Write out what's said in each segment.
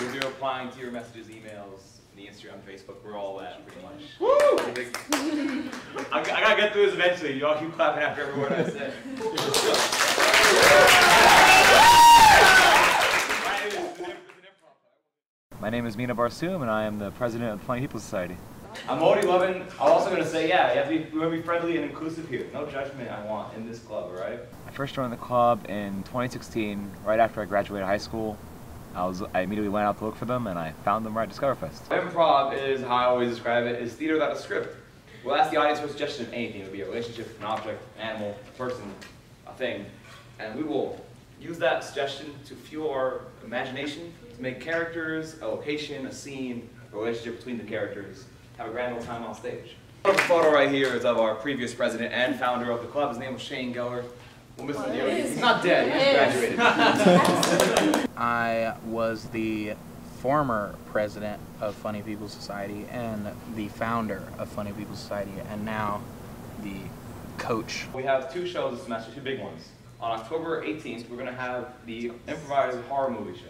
We'll be replying to your messages, emails, the Instagram, Facebook. We're all that pretty much. Woo! I, I gotta get through this eventually. You all keep clapping after every word I say. My name is Mina Barsoum, and I am the president of the Funny People Society. I'm already loving. I'm also gonna say, yeah, you have to be, we want to be friendly and inclusive here. No judgment. I want in this club, all right? I first joined the club in 2016, right after I graduated high school. I was I immediately went out to look for them, and I found them right at Discoverfest. Improv is how I always describe it. Is theater without a script. We'll ask the audience for a suggestion of anything. It would be a relationship, an object, an animal, a person, a thing, and we will use that suggestion to fuel our imagination, to make characters, a location, a scene, a relationship between the characters, have a grand old time on stage. The photo right here is of our previous president and founder of the club. His name was Shane Geller. We'll miss him. He's not dead. He just graduated. I was the former president of Funny People Society and the founder of Funny People Society, and now the coach. We have two shows this semester, two big ones. On October 18th, we're going to have the improvised horror movie show.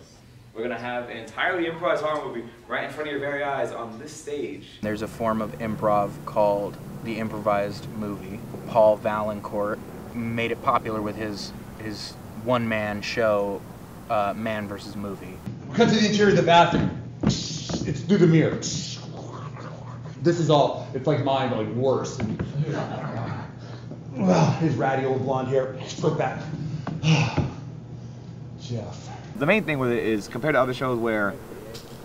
We're going to have an entirely improvised horror movie right in front of your very eyes on this stage. There's a form of improv called the improvised movie. Paul Valancourt made it popular with his his one-man show, uh, Man versus Movie. We come to the interior of the bathroom. It's through the mirror. This is all. It's like mine, but like worse. And, well, his ratty old blonde hair. Slick back. Jeff. The main thing with it is compared to other shows where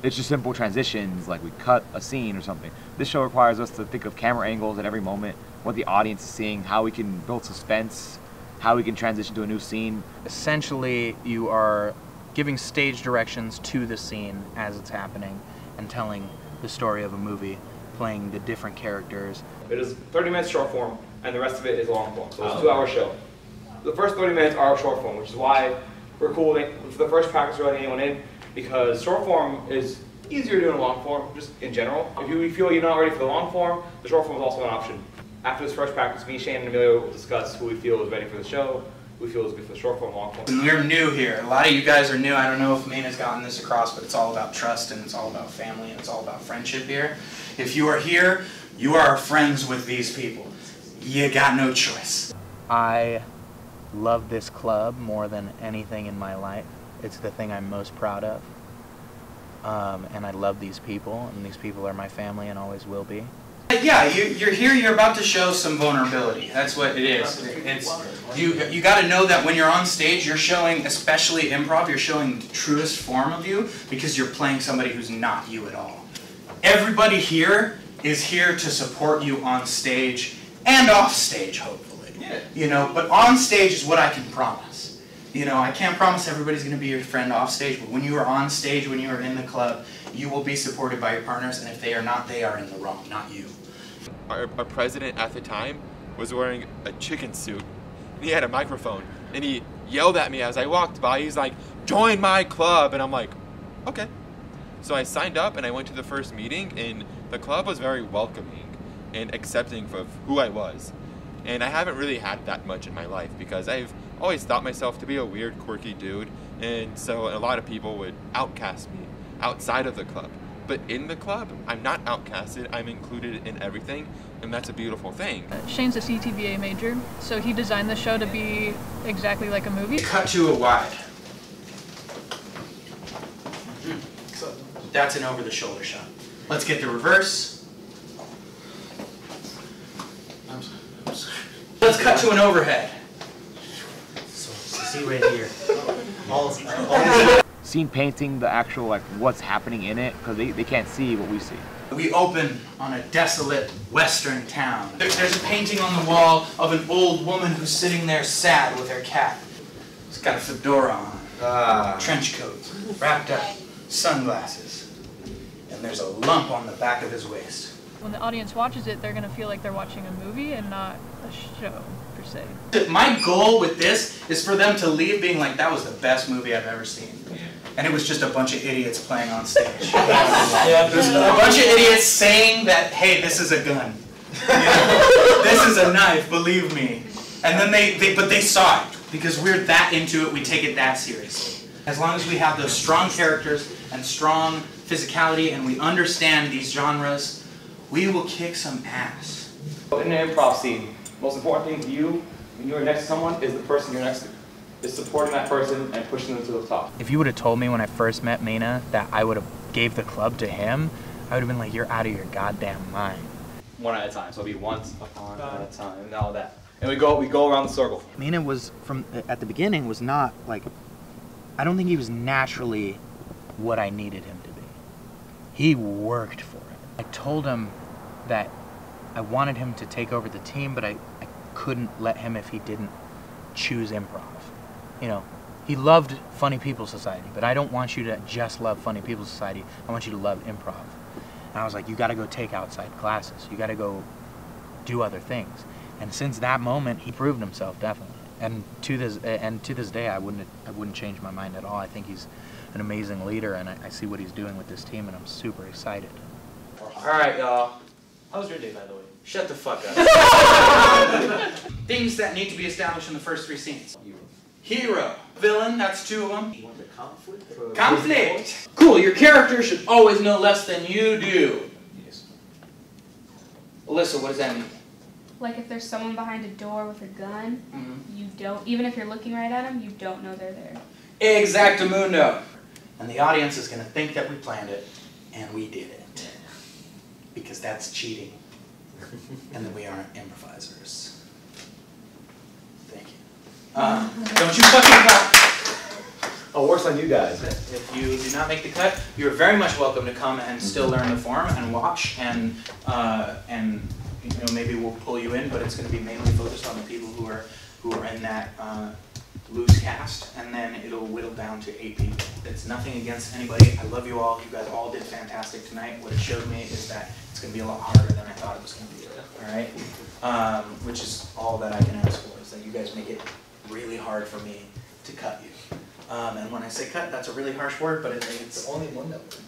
it's just simple transitions, like we cut a scene or something. This show requires us to think of camera angles at every moment, what the audience is seeing, how we can build suspense, how we can transition to a new scene. Essentially, you are giving stage directions to the scene as it's happening and telling the story of a movie, playing the different characters. It is 30 minutes short form, and the rest of it is long form. So it's oh. a two hour show. The first 30 minutes are short form, which is why we're cool with- for the first practice we're letting anyone in, because short form is easier to do in long form, just in general. If you feel you're not ready for the long form, the short form is also an option. After this first practice, me, Shane, and Amelia will discuss who we feel is ready for the show, who we feel is good for the short form, long form. And we're new here. A lot of you guys are new. I don't know if Mina's gotten this across, but it's all about trust and it's all about family and it's all about friendship here. If you are here, you are friends with these people. You got no choice. I love this club more than anything in my life. It's the thing I'm most proud of. Um, and I love these people, and these people are my family and always will be. Uh, yeah, you, you're here. You're about to show some vulnerability. That's what it is. It's you. You got to know that when you're on stage, you're showing, especially improv, you're showing the truest form of you because you're playing somebody who's not you at all. Everybody here is here to support you on stage and off stage, hopefully. Yeah. You know, but on stage is what I can promise. You know, I can't promise everybody's going to be your friend off stage, but when you are on stage, when you are in the club, you will be supported by your partners, and if they are not, they are in the wrong, not you. Our, our president at the time was wearing a chicken suit. And he had a microphone, and he yelled at me as I walked by. He's like, "Join my club," and I'm like, "Okay." So I signed up, and I went to the first meeting, and the club was very welcoming and accepting of who I was. And I haven't really had that much in my life because I've always thought myself to be a weird, quirky dude, and so a lot of people would outcast me outside of the club. But in the club, I'm not outcasted. I'm included in everything, and that's a beautiful thing. Shane's a CTVA major, so he designed the show to be exactly like a movie. Cut to a wide. That's an over the shoulder shot. Let's get the reverse. I'm s- I'm sorry. Let's cut to an overhead. So, see right here. All, all Scene painting the actual like what's happening in it because they, they can't see what we see. We open on a desolate western town. There- There's a painting on the wall of an old woman who's sitting there sad with her cat. She's got a fedora on, ah. trench coat, wrapped up, sunglasses, and there's a lump on the back of his waist. When the audience watches it, they're gonna feel like they're watching a movie and not a show per se. My goal with this is for them to leave being like, that was the best movie I've ever seen. And it was just a bunch of idiots playing on stage. There's a bunch of idiots saying that, hey, this is a gun. You know, this is a knife, believe me. And then they, they, but they saw it because we're that into it, we take it that seriously. As long as we have those strong characters and strong physicality and we understand these genres, we will kick some ass. In an improv scene, most important thing to you when you're next to someone is the person you're next to. Is supporting that person and pushing them to the top. If you would have told me when I first met Mina that I would have gave the club to him, I would have been like, you're out of your goddamn mind. One at a time. So it'll be once upon at a time and all that. And we go we go around the circle. Mina was from at the beginning was not like I don't think he was naturally what I needed him to be. He worked for it. I told him that I wanted him to take over the team, but I, I couldn't let him if he didn't choose improv. You know, he loved Funny People Society, but I don't want you to just love Funny People Society. I want you to love improv. And I was like, you got to go take outside classes. You got to go do other things. And since that moment, he proved himself definitely. And to this and to this day, I wouldn't I wouldn't change my mind at all. I think he's an amazing leader, and I, I see what he's doing with this team, and I'm super excited. All right, y'all. How was your day, by the way? Shut the fuck up. Things that need to be established in the first three scenes. Hero. Villain, that's two of them. You want the Conflict. Conflict. Cool, your character should always know less than you do. Yes. Alyssa, what does that mean? Like if there's someone behind a door with a gun, Mhm. you don't, even if you're looking right at them, you don't know they're there. Exactamundo. And the audience is going to think that we planned it, and we did it. Because that's cheating. and that we aren't improvisers. Thank you. Uh, don't you fucking clap. Oh, worse on you guys. If you do not make the cut, you are very much welcome to come and still learn the form and watch and uh, and you know maybe we'll pull you in, but it's going to be mainly focused on the people who are who are in that uh, loose cast, and then it'll whittle down to eight people. It's nothing against anybody. I love you all. You guys all did fantastic tonight. What it showed me is that going to be a lot harder than I thought it was going to be. All right, um, which is all that I can ask for is that you guys make it really hard for me to cut you. Um, and when I say cut, that's a really harsh word, but it, it's the only one that works.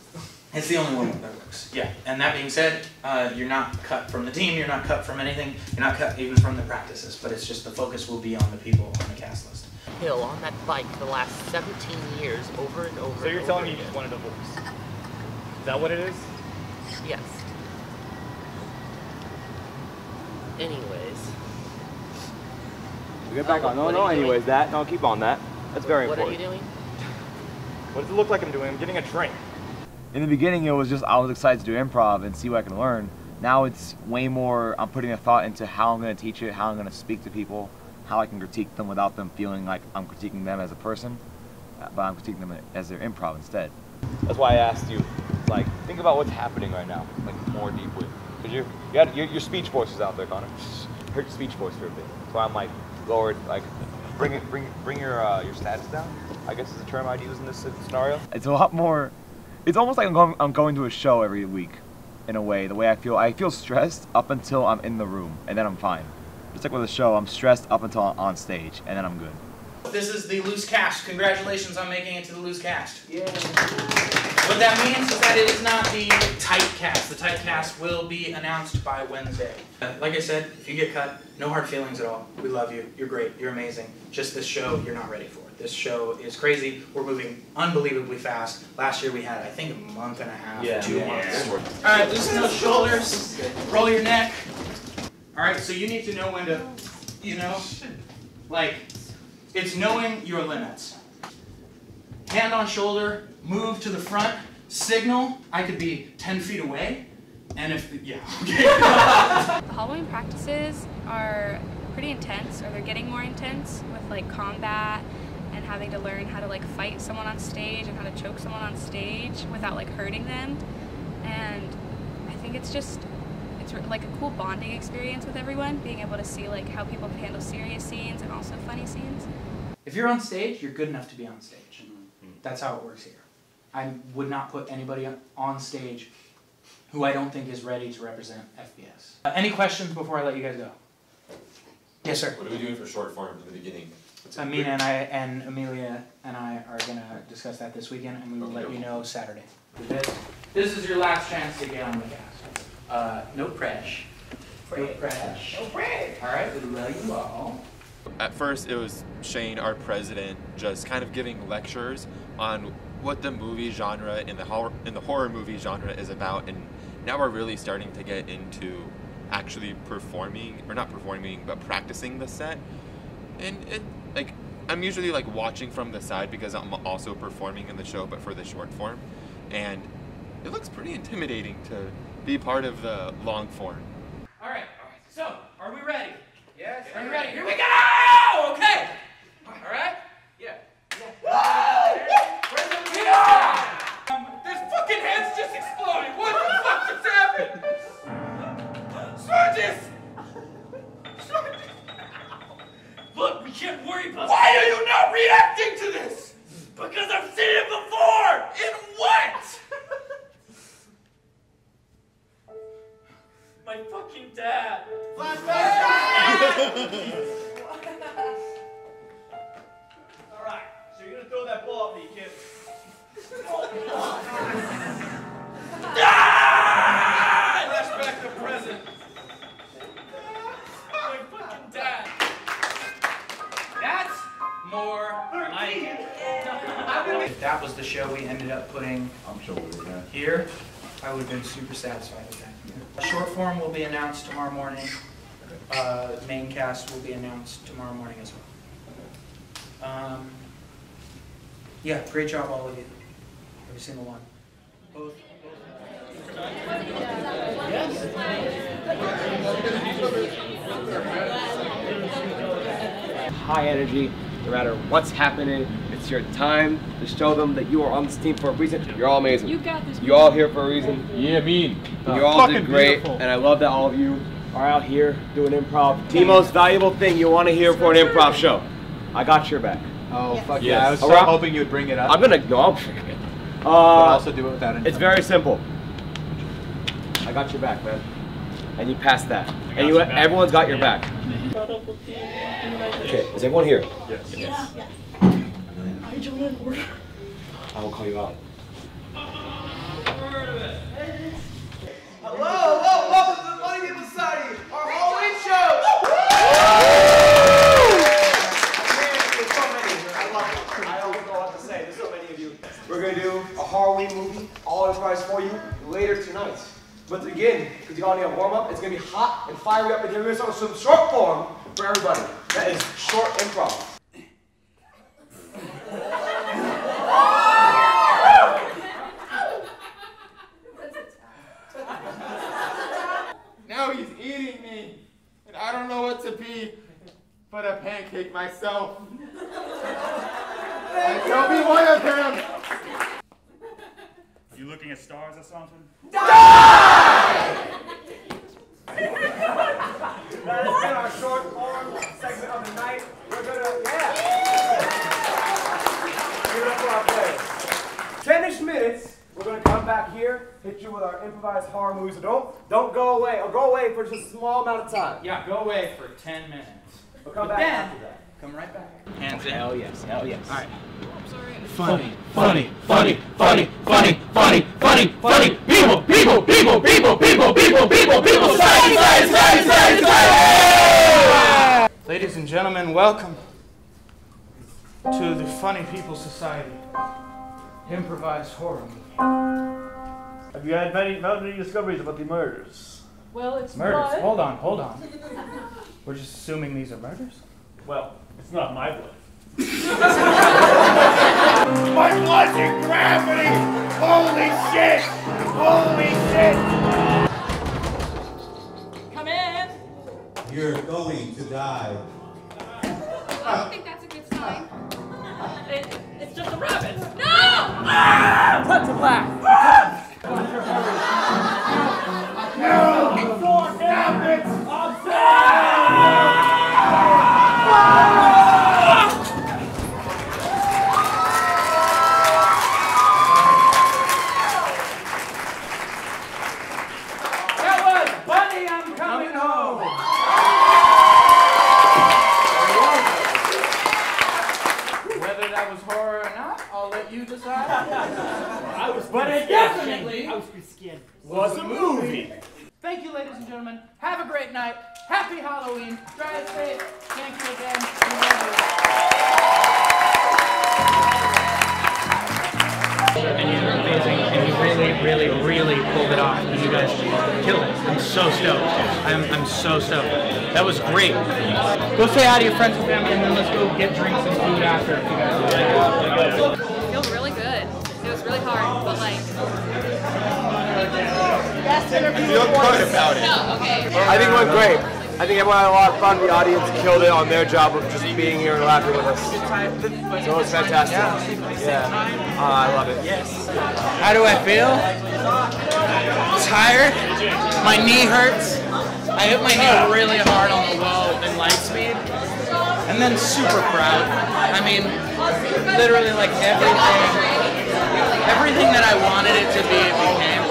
it's the only one that works. Yeah. And that being said, uh, you're not cut from the team. You're not cut from anything. You're not cut even from the practices. But it's just the focus will be on the people on the cast list. hill on that bike for the last 17 years over and over. So you're and telling me you just again. want a divorce? Is that what it is? Yes. Anyways, We get back Oh, on. No, no, are you anyways, that. No, keep on that. That's very important. what are you important. doing? What does it look like I'm doing? I'm getting a drink. In the beginning, it was just I was excited to do improv and see what I can learn. Now it's way more. I'm putting a thought into how I'm going to teach it, how I'm going to speak to people, how I can critique them without them feeling like I'm critiquing them as a person, uh, but I'm critiquing them as their improv instead. That's why I asked you. Like, think about what's happening right now, like more deeply. Cause you, you your, your speech voice is out there, Connor. Heard your speech voice for a bit. So I'm like lowered, like bring it, bring, bring your uh, your status down. I guess is the term I'd use in this scenario. It's a lot more. It's almost like I'm going, I'm going to a show every week, in a way. The way I feel, I feel stressed up until I'm in the room, and then I'm fine. Just like with a show, I'm stressed up until I'm on stage, and then I'm good. This is the loose cast. Congratulations on making it to the loose cast. Yeah. What that means is that it is not the tight cast. The tight cast will be announced by Wednesday. Uh, Like I said, if you get cut, no hard feelings at all. We love you. You're great. You're amazing. Just this show, you're not ready for. This show is crazy. We're moving unbelievably fast. Last year we had, I think, a month and a half, Yeah, two yeah. months. All right, loosen those shoulders. Roll your neck. All right, so you need to know when to, you know, like, it's knowing your limits. Hand on shoulder, move to the front, signal. I could be 10 feet away. And if, yeah, okay. The Halloween practices are pretty intense, or they're getting more intense with like combat and having to learn how to like fight someone on stage and how to choke someone on stage without like hurting them. And I think it's just it's like a cool bonding experience with everyone, being able to see like how people can handle serious scenes and also funny scenes. If you're on stage, you're good enough to be on stage. That's how it works here. I would not put anybody on- on stage who I don't think is ready to represent FPS. Uh, any questions before I let you guys go? Yes, sir. What are we doing for short form in the beginning? Amina and I and Amelia and I are gonna discuss that this weekend, and we will let you know Saturday. This, this is your last chance to get on the cast. Uh, no pressure. No pressure. No pressure. All right, we love you all. At first, it was Shane, our president, just kind of giving lectures on what the movie genre in the horror in the horror movie genre is about, and now we're really starting to get into actually performing or not performing, but practicing the set. And it like I'm usually like watching from the side because I'm also performing in the show, but for the short form, and it looks pretty intimidating to be part of the long form. All right. So, are we ready? Yes. Are you ready? Here we go! Okay. All right. If that was the show we ended up putting I'm sure we'll here, I would have been super satisfied with that. Short form will be announced tomorrow morning. Uh, main cast will be announced tomorrow morning as well. Um, yeah, great job, all of you. Every single one. Both. Yes. high energy, no matter what's happening. It's your time to show them that you are on this team for a reason. You're all amazing. You got this. You're all here for a reason. Yeah, mean. You all did great, and I love that all of you are out here doing improv. The most valuable thing you want to hear for an improv show. I got your back. Oh, fuck Yes. yeah. I was so Alright. hoping you would bring it up. I'm gonna no, I'm bringing it. Uh, but also do it without any. it's very simple. I got your back, man. And you passed that. And you, your everyone's got your back. Okay, is everyone here? Yes. I will call you out. Hello, hello, welcome to the Funny People Society, our Halloween show. There's so many. I love it. I don't know what to say. There's so many of you. We're gonna do a Halloween movie, all improvised for you later tonight. But to begin, because you all need a warm up, it's gonna be hot and fiery up in here. We're gonna start with some short form for everybody. That is short improv. Now he's eating me, and I don't know what to be but a pancake myself. And tell me one of them. You looking at stars or something? That has been our short form segment of the night. We're gonna, yeah. Give it up for our players. Ten-ish minutes. We're gonna come back here, hit you with our improvised horror movies. So don't, don't go away, or go away for just a small amount of time. Yeah, go away for 10 minutes. We'll come But back then- after that. Come right back. Hands in. Hell yes, hell yes. All right. Funny, funny, funny, funny, funny, funny, funny, funny. People, people, people, people, people, people, people, people. Society, society, society, society. Ladies and gentlemen, welcome to the Funny People Society improvised horror movie. Have you had many, found any discoveries about the murders? Well, it's Murders. blood. Hold on, hold on. We're just assuming these are murders? Well, it's not my blood. my blood's in gravity! Holy shit! Holy shit! Come in. You're going to die. I don't think that's a good sign. It, it's just a rabbit. No! Cut But it definitely was a movie. Thank you, ladies and gentlemen. Have a great night. Happy Halloween. Drive safe. Thank you again. We love you. and you were amazing, and you really, really, really pulled it off, and you guys killed it. I'm so stoked. I'm, I'm so stoked. That was great. Go say hi to your friends and family, and then let's go get drinks and food after. If you guys like. Hard, but like. Best interview I feel good about it. okay. I think it went great. I think everyone had a lot of fun. The audience killed it on their job of just being here and laughing with us. So it was fantastic. Yeah. Uh, I love it. Yes. How do I feel? Tired. My knee hurts. I hit my knee really hard on the wall in light speed. And then super proud. I mean, literally like everything, everything that I wanted it to be, it became.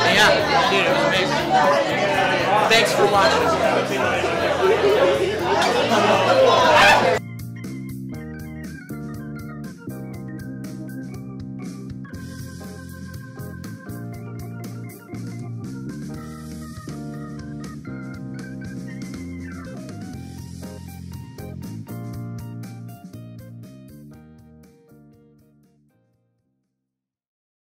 And yeah, dude, it was amazing. Thanks for watching.